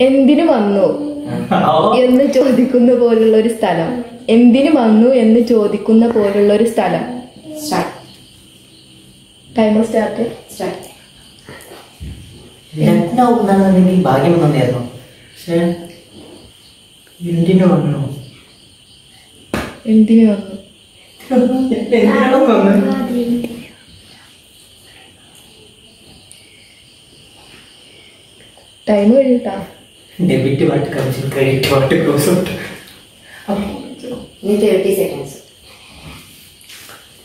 എന്തിനു വന്നു? എന്ന് ചോദിക്കുന്ന പോലുള്ള ഒരു സ്ഥലം. എന്തിനു വന്നു എന്ന് ചോദിക്കുന്ന പോലുള്ള ഒരു സ്ഥലം. ടൈമർ സ്റ്റാർട്ട് സ്റ്റാർട്ട് രണ്ടാവുന്നാണെന്നുണ്ടെങ്കിൽ ഭാഗ്യം വന്നായിരുന്നു പക്ഷേ എന്തിനു വന്നു? എന്തിനു വന്നു? ടൈം കഴിയട്ടാ ഡെബിറ്റ് പാട്ട് കളിച്ച് ക്രെഡിറ്റ് പാട്ട് ക്ലോസ് ഔട്ട് ഇനി തേർട്ടി സെക്കൻഡ്സ്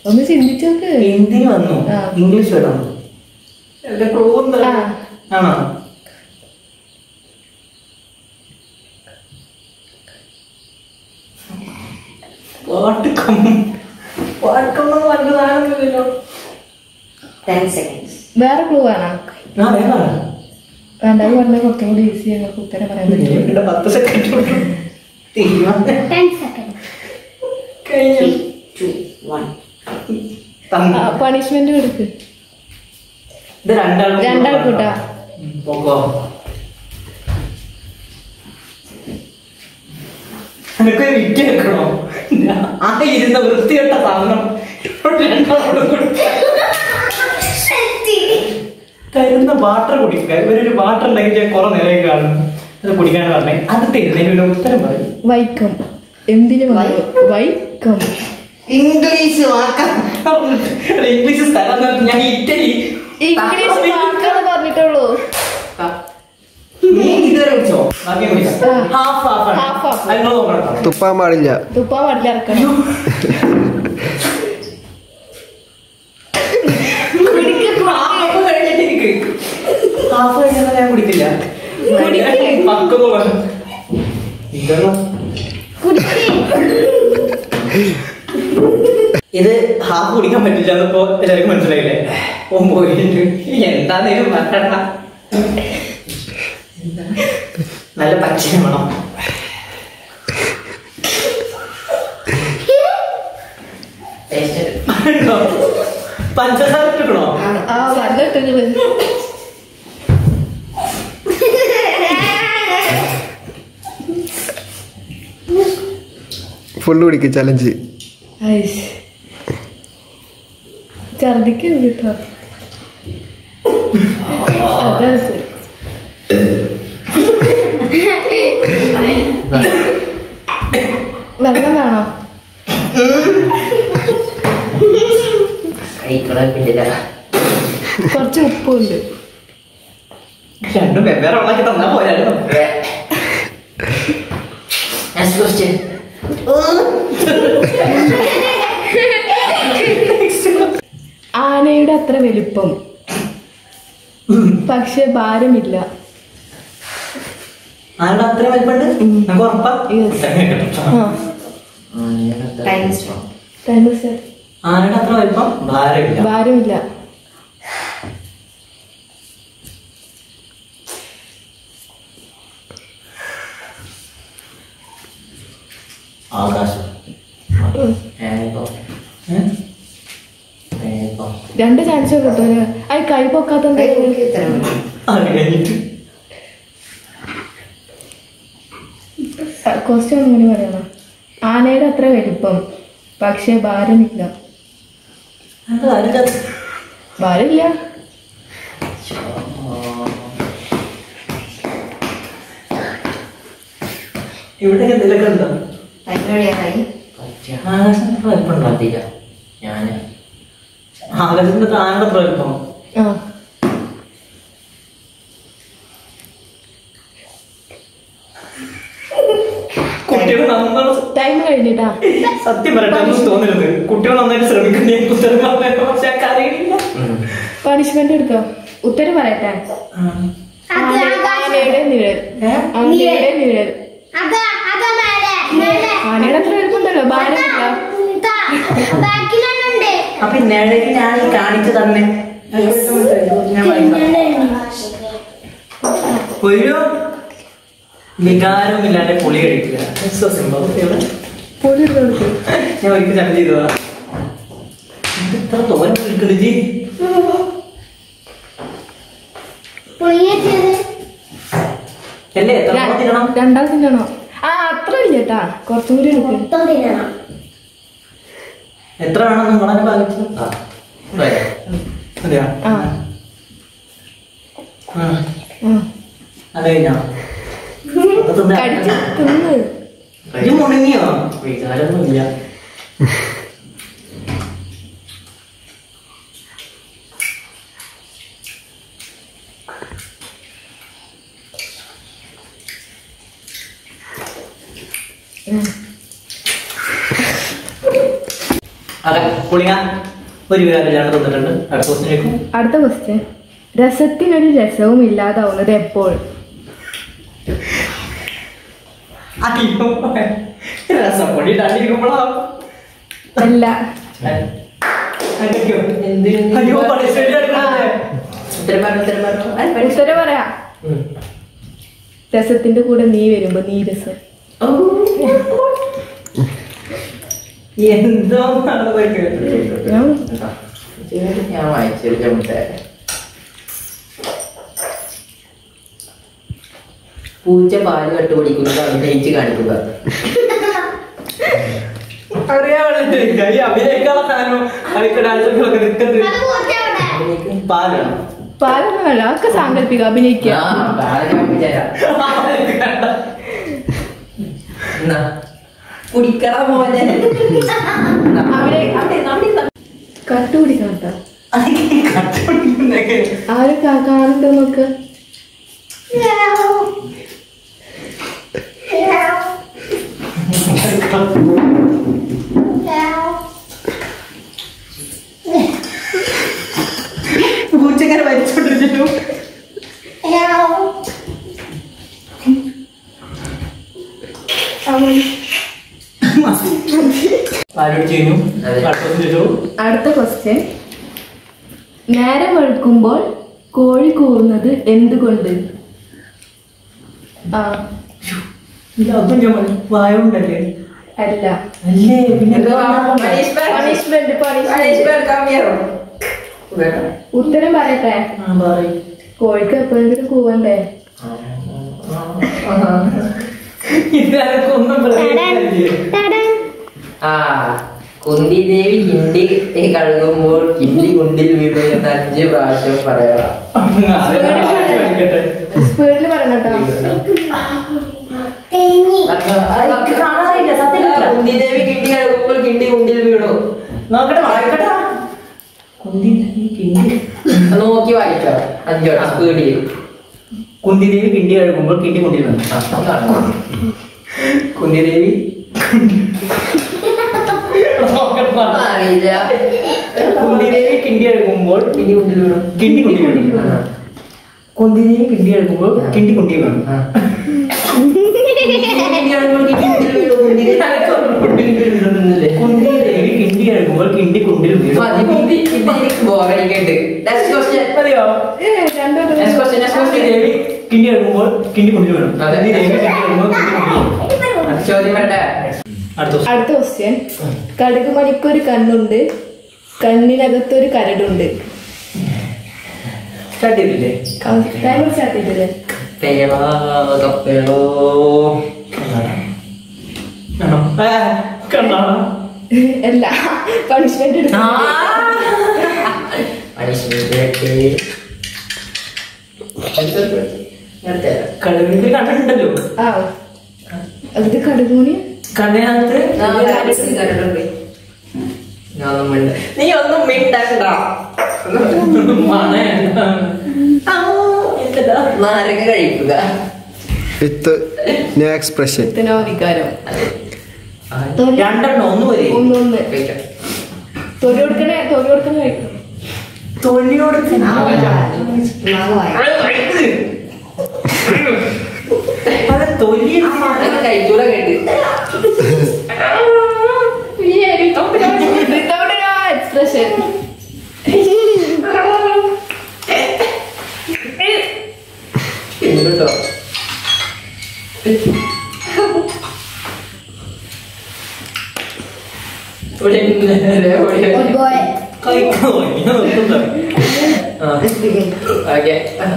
ഒന്ന് ചിന്തിച്ചു നോക്ക്. എന്തിനു വന്നു. ഇംഗ്ലീഷ് ആ. ആണോ? പാട്ട് കമ്മ ടെൻ സെക്കൻഡ്സ് വേറെ ക്ലൂ വേണോ? ആ വേണം അത് പറഞ്ഞാൽ കുറച്ചും കൂടി ഈസി ഞങ്ങൾക്ക് ഉത്തരം പറയാൻ പറ്റും. പത്ത് സെക്കൻഡ് പണിഷ്മെന്റ് കൊടുക്ക്. രണ്ടാൾ കൂട്ടാ. നിനക്ക് വിറ്റ് വെക്കണോ? ആ ഇരുന്ന വൃത്തികെട്ട സാധനം രണ്ടാളോടും. തരുന്ന വാട്ടർ കുടിക്കുക. ഇവരൊരു വാട്ടർ ഉണ്ടെങ്കിൽ ഞാൻ കുറെ നേരം കാണും. അത് കുടിക്കാൻ പറഞ്ഞേ അത് തരുന്നതിന് ഒരു ഉത്തരം പറയും. വൈക്കം. എന്തിനു വൈക്കം. English vacuum. ഇംഗ്ലീഷ് സ്ഥലം ഞാൻ ഇറ്റലി. ഇംഗ്ലീഷ് വാക്കം പറഞ്ഞിട്ടുള്ളൂ. തുപ്പാൻ പാടില്ല. തുപ്പാൻ പാടില്ല ഇറക്കണം ഹാഫ് കഴിഞ്ഞിട്ട് എനിക്ക് ഹാഫ് കഴിഞ്ഞാൽ ഞാൻ കുടിക്കില്ല? ഇത് ഹാഫ് കുടിക്കാൻ പറ്റില്ല. എന്നിപ്പോ എല്ലാവർക്കും മനസ്സിലായില്ലേ? ഓ പോയിട്ട് എന്താന്നേലും പറയണ്ട. നല്ല പച്ച വേണം. പഞ്ചസാര ഇട്ടിക്കണോ ആ വന്നിട്ടുള്ളത് ഫുള്ള് കുടിക്കും ചലഞ്ച് ഐസ്. ഛർദിക്കരുത് കേട്ടോ. വെള്ളം വേണോ? കുറച്ച് ഉപ്പുണ്ട്. രണ്ടും വെവ്വേറെ ഉള്ളാക്കി തന്നാ പോരായിരുന്നു അത്ര വലിപ്പം. പക്ഷെ ഭാരമില്ല. ഭാരമില്ല നമുക്ക് ഉറപ്പാ Yes. ആ ടൈം സ്ട്രോങ് ടൈം സെറ്റ് ആരുടെ അത്ര വലിപ്പം ഭാരമില്ല ഭാരമില്ല ആകാശം ഉം. മേഘം. ഏ? മേഘം. രണ്ട് ചാൻസ് കിട്ടും അത് കൈ പൊക്കാത്ത ക്വസ്റ്റ്യൻ കൂടി പറയണം. ആനയുടെ അത്ര വലിപ്പം പക്ഷെ ഭാരമില്ല. ഭാരമില്ല. ഇവിടെ എന്തെങ്കിലും ഉണ്ടോ? ആകാശം ആകാശത്തിന്റെ താഴെ കഴിഞ്ഞിട്ടാ. സത്യം പറയട്ടെ ഒന്നും തോന്നരുത്. കുട്ടികൾ നന്നായിട്ട് ശ്രമിക്കണ്ടേ എനിക്ക് ഉത്തരം പക്ഷെ അറിയില്ല പണിഷ്മെന്റ് എടുത്തോ? ഉത്തരം പറയട്ടെ. ആനയുടെ നിഴൽ. ആനയുടെ നിഴൽ. ആനയുടെ അത്ര ഭാരമില്ല. അപ്പൊ ഇന്നേഴേക്ക് ഞാൻ ഈ കാണിച്ചു തന്നെ. ഒരു വികാരവും ഇല്ലാതെ പുളി കഴിക്കുക. ഞാൻ ഒരിക്കൽ ഇത് ഇത്ര തോരം എടുക്കരുത് ജി. അല്ലേ? എത്ര തിന്നണം? രണ്ടാൾ തിന്നണോ. ആ അത്ര ഇല്ല കേട്ടാ. കുറച്ചും കൂടി എടുക്കും മൊത്തം തിന്നണം എത്ര വേണം നിങ്ങളെ ബാധിച്ചു. അതെയോ. അത് കഴിഞ്ഞോ? ഇത് മുണങ്ങിയോ വിചാരമൊന്നുമില്ല അടുത്ത ക്വസ്റ്റ്യൻ രസത്തിനൊരു രസവും ഇല്ലാതാവുന്നത് എപ്പോൾ? അല്ല. ഉത്തരം പറയാ. രസത്തിന്റെ കൂടെ നീ വരുമ്പോ നീ രസം. എന്തോ ഞാൻ മുട്ടേ പൂച്ച പാൽ കട്ട് കുടിക്കുന്നത് അഭിനയിച്ച് കാണിക്കുക അറിയാവുന്ന ഈ അഭിനയിക്കാനുള്ള സാധനം അതൊക്കെ ഡാൻസൊക്കെ നിൽക്കുന്നത് അത് പൂർത്തിയാവട്ടെ അഭിനയിക്കും. പാലാണ് പാലൊന്നും അല്ല ഒക്കെ സാങ്കല്പിക. അഭിനയിക്കുക ആ, പാൽ എന്നാ, അവിടെ ഇരുന്നോ. കട്ടു പിടിക്കണം കേട്ടോ. ആരും കാ- കാണുന്നുണ്ടോ അടുത്ത ക്വസ്റ്റ്യൻ നേരം വെളുക്കുമ്പോൾ കോഴി കൂറുന്നത് എന്തുകൊണ്ട്? വായുണ്ടല്ലേ? അല്ല. അല്ലേ? പിന്നെ. ഉത്തരം പറയട്ടെ? ആ പറയും. കോഴിക്ക് എപ്പോഴെങ്കിലും കൂവണ്ടേ? ഇതാരൊക്കെ ഒന്നും പറയുന്നില്ലേ ആ കുന്തി ദേവി ഹിന്ദി കഴുകുമ്പോൾ ഹിന്ദി കുണ്ടിൽ വീണു എന്ന് അഞ്ച് പ്രാവശ്യം പറയണം കുന്തി ദേവി കിണ്ടി കഴുകുമ്പോൾ കിണ്ടി കുണ്ടിൽ വീണു. നോക്കട്ടെ വായിക്കട്ടെ കുന്തി കിണ്ടി. നോക്കി വായിച്ചോ. അഞ്ചോ സ്പീഡിൽ. കുന്തിദേവി കിണ്ടി കഴുകുമ്പോൾ കിണ്ടി കുണ്ടി വന്നു കുന്തിദേവി അറിയില്ല. കുന്തിദേവി കിണ്ടി കഴുകുമ്പോൾ കിണ്ടി കുണ്ടിൽ വീണു. കിണ്ടി കുണ്ടി വീണു. ആ. കുന്തിദേവി കിണ്ടി കഴുകുമ്പോൾ കിണ്ടി കുണ്ടി വീണു. ആ. കിണ്ടി കഴുകുമ്പോൾ കിണ്ടി കുണ്ടിൽ വീണു. കുന്തിദേവി കിണ്ടി കഴുകുമ്പോൾ കിണ്ടി കിണ്ടി കിണ്ടി കിണ്ടി കുണ്ടി വീണു. അതെ. കുന്തിദേവി കിണ്ടി കഴുകുമ്പോൾ കിണ്ടി കുണ്ടി വീണു. ചോദ്യം വേണ്ടേ അടുത്ത ക്വസ്റ്റ്യൻ കടുക് മണിക്കൊരു കണ്ണുണ്ട് കണ്ണിനകത്തൊരു കരടുണ്ട്. അല്ല പണിഷ്മെന്റ് എടുക്കും കടുവിന്റെ കണ്ണുണ്ടല്ലോ. ആ അത് കടുക് മണി കണ്ണിനകത്ത് നീ ഒന്നും മിണ്ടണ്ട. നാരങ്ങ കഴിക്കുക. വിത്ത് നോ എക്സ്പ്രഷൻ വികാരം? രണ്ടെണ്ണം ഒന്ന് വരെ. ഒന്നൊന്ന്. തൊലി കൊടുക്കണേ തൊലി കൊടുക്കണേ കഴിക്കും. തൊഴിലോട് അത് തൊലി കഴിക്കൂല കേട്ട്. എക്സ്പ്രഷൻ കേട്ടോ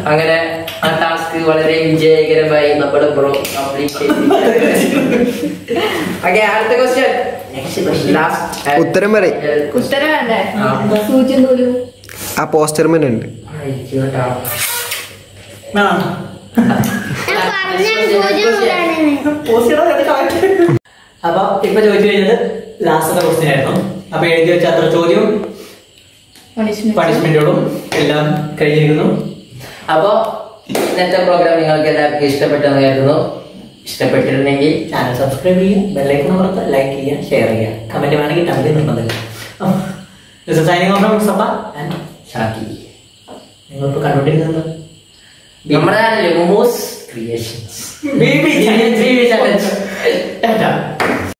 അങ്ങനെ ആ ടാസ്ക് വളരെ വിജയകരമായി നമ്മുടെ ബ്രോ കംപ്ലീറ്റ് ഓക്കെ അടുത്ത ക്വസ്റ്റ്യൻ ഉത്തരം പറയും. ഉത്തരം വേണ്ടേ? ആ. സൂചി നൂലും ആ പോസ്റ്റർമൻ ഉണ്ട്. അപ്പൊ ഇപ്പൊ ചോദിച്ചു കഴിഞ്ഞത് ലാസ്റ്റത്തെ ക്വസ്റ്റ്യൻ ആയിരുന്നു. അപ്പൊ എഴുതി വെച്ച അത്ര ചോദ്യവും പണിഷ്മെന്റ് പണിഷ്മെന്റുകളും എല്ലാം കഴിഞ്ഞിരിക്കുന്നു. അപ്പോ ഇന്നത്തെ പ്രോഗ്രാം നിങ്ങൾക്ക് എല്ലാവർക്കും ഇഷ്ടപ്പെട്ടെന്ന് കരുതുന്നു. ഇഷ്ടപ്പെട്ടിരുന്നെങ്കിൽ ചാനൽ സബ്സ്ക്രൈബ് ചെയ്യുക ബെല്ലൈക്കൺ അമർത്തുക ലൈക്ക് ചെയ്യുക ഷെയർ ചെയ്യുക. കമന്റ് വേണമെങ്കിൽ കമന്റ് നിർബന്ധമില്ല സൈനിങ് ഓഫ് ആൻഡ് ഷാക്കി. നമ്മുടെ ക്രിയേഷൻസ് ബേബി ചാലഞ്ച് ടാറ്റ